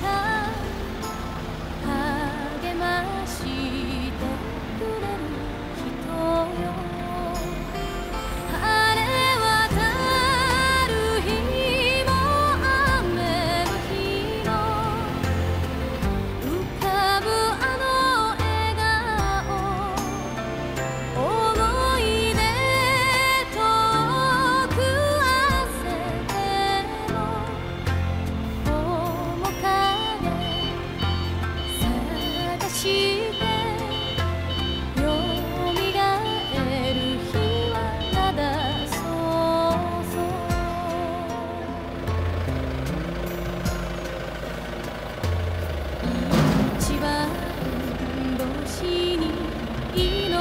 看いいの